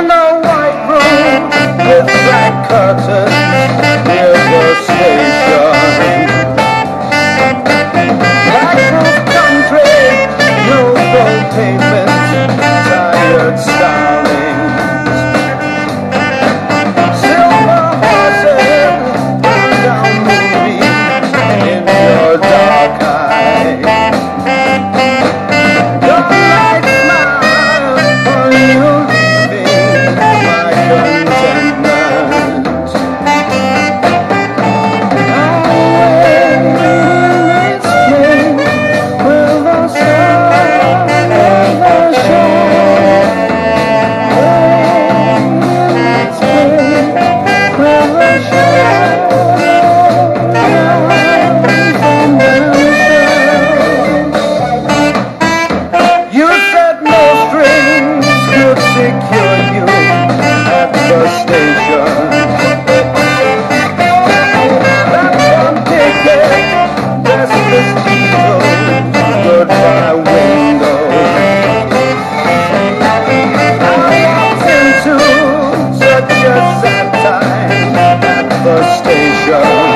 in the white room with black curtains near the station. Black roof country, you don't Georgia.